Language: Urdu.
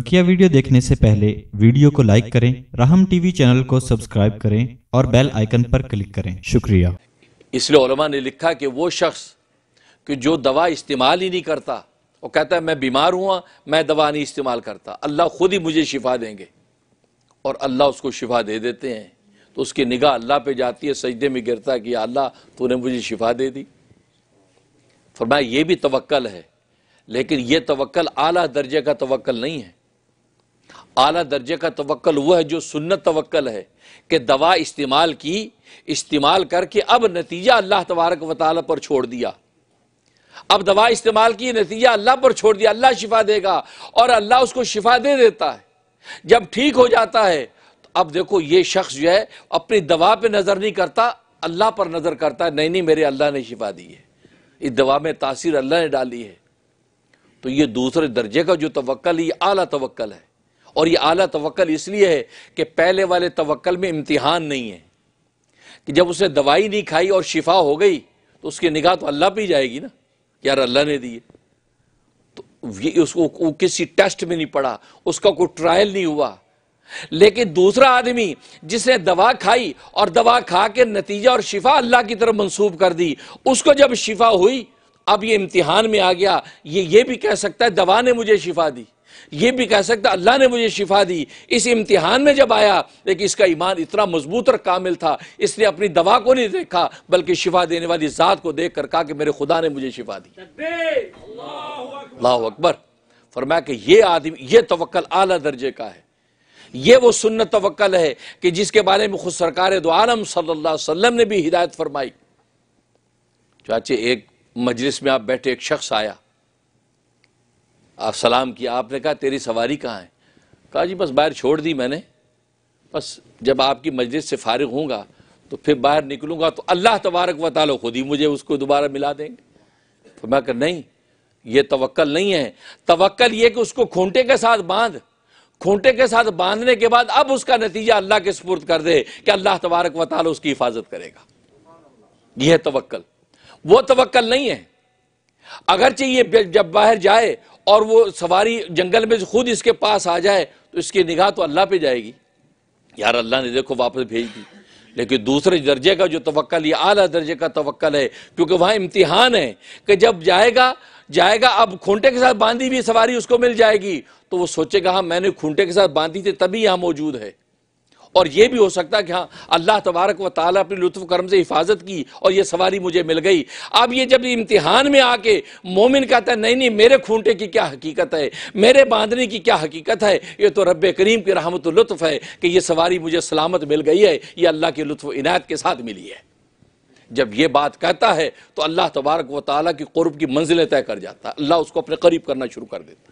بکیا ویڈیو دیکھنے سے پہلے ویڈیو کو لائک کریں، رحم ٹی وی چینل کو سبسکرائب کریں اور بیل آئیکن پر کلک کریں۔ شکریہ۔ اس لیے علماء نے لکھا کہ وہ شخص کہ جو دوا استعمال ہی نہیں کرتا اور کہتا ہے، میں بیمار ہوا، میں دوا نہیں استعمال کرتا۔ اللہ خود ہی مجھے شفا دیں گے۔ اور اللہ اس کو شفا دے دیتے ہیں۔ تو اس کی نگاہ اللہ پہ جاتی ہے، سجدے میں گرتا ہے کہ اللہ، تو نے مجھے شفا دے دی۔ فرمایا، یہ بھی توکل ہے، لیکن یہ توقع اعلیٰ درجے کا توقع نہیں ہے۔ اعلیٰ درجے کا توکل وہ ہے جو سنت توکل ہے کہ دوا استعمال کی، استعمال کر کے اب نتیجہ اللہ تبارک و تعالیٰ پر چھوڑ دیا۔ اب دوا استعمال کی، نتیجہ اللہ پر چھوڑ دیا، اللہ شفا دے گا اور اللہ اس کو شفا دے دیتا ہے۔ جب ٹھیک ہو جاتا ہے، تو اب دیکھو یہ شخص جو ہے اپنی دوا پہ نظر نہیں کرتا، اللہ پر نظر کرتا ہے، نہیں نہیں، میرے اللہ نے شفا دی ہے۔ اس دوا میں تاثیر اللہ نے ڈالی ہے۔ تو یہ دوسرے درجے کا جو توکل، یہ اعلیٰ توکل ہے۔ اور یہ اعلیٰ توکل اس لیے ہے کہ پہلے والے توکل میں امتحان نہیں ہے۔ کہ جب اسے دوائی نہیں کھائی اور شفا ہو گئی تو اس کی نگاہ تو اللہ پہ ہی جائے گی نا۔ یار اللہ نے دی تو یہ اس کو کسی ٹیسٹ میں نہیں پڑا، اس کا کوئی ٹرائل نہیں ہوا۔ لیکن دوسرا آدمی جس نے دوا کھائی اور دوا کھا کے نتیجہ اور شفا اللہ کی طرف منسوب کر دی، اس کو جب شفا ہوئی، اب یہ امتحان میں آ گیا۔ یہ یہ بھی کہہ سکتا ہے، دوا نے مجھے شفا دی۔ یہ بھی کہہ سکتا اللہ نے مجھے شفا دی۔ اس امتحان میں جب آیا لیکن اس کا ایمان اتنا مضبوط اور کامل تھا۔ اس نے اپنی دوا کو نہیں دیکھا، بلکہ شفا دینے والی ذات کو دیکھ کر کہا کہ میرے خدا نے مجھے شفا دی۔ اللہ اکبر۔ فرمایا کہ یہ آدمی، یہ توکل اعلیٰ درجے کا ہے۔ یہ وہ سنت توکل ہے کہ جس کے بارے میں خود سرکار دو عالم صلی اللہ علیہ وسلم نے بھی ہدایت فرمائی۔ چاچے ایک مجلس میں آپ بیٹھے، ایک شخص آیا۔ آپ سلام کیا آپ نے کہا تیری سواری کہاں ہے؟ کہا جی بس باہر چھوڑ دی میں نے۔ بس جب آپ کی مجلس سے فارغ ہوں گا تو پھر باہر نکلوں گا تو اللہ تبارک و تعالیٰ خود ہی مجھے اس کو دوبارہ ملا دیں گے۔ تو میں کہ نہیں، یہ توکل نہیں ہے۔ توکل یہ کہ اس کو کھونٹے کے ساتھ باندھ۔ کھونٹے کے ساتھ باندھنے کے بعد اب اس کا نتیجہ اللہ کے سپرد کر دے کہ اللہ تبارک و تعالیٰ اس کی حفاظت کرے گا۔ یہ توکل۔ وہ توکل نہیں ہے۔ اگرچہ یہ جب باہر جائے اور وہ سواری جنگل میں خود اس کے پاس آ جائے، تو اس کی نگاہ تو اللہ پہ جائے گی۔ یار اللہ نے دیکھو واپس بھیج دی۔ لیکن دوسرے درجے کا جو توکل، یہ اعلیٰ درجے کا توکل ہے، کیونکہ وہاں امتحان ہے کہ جب جائے گا جائے گا، اب کھونٹے کے ساتھ باندھی بھی سواری اس کو مل جائے گی، تو وہ سوچے گا ہاں میں نے کھونٹے کے ساتھ باندھی تھی، تبھی یہاں موجود ہے۔ اور یہ بھی ہو سکتا کہ ہاں اللہ تبارک و تعالیٰ اپنی لطف کرم سے حفاظت کی اور یہ سواری مجھے مل گئی۔ اب یہ جب امتحان میں آ کے مومن کہتا ہے، نہیں نہیں، میرے کھونٹے کی کیا حقیقت ہے؟ میرے باندھنے کی کیا حقیقت ہے؟ یہ تو رب کریم کی رحمت و لطف ہے کہ یہ سواری مجھے سلامت مل گئی ہے، یہ اللہ کی لطف و عنایت کے ساتھ ملی ہے۔ جب یہ بات کہتا ہے تو اللہ تبارک و تعالیٰ کی قرب کی منزلیں طے کر جاتا ہے۔ اللہ اس کو اپنے قریب کرنا شروع کر دیتا ہے۔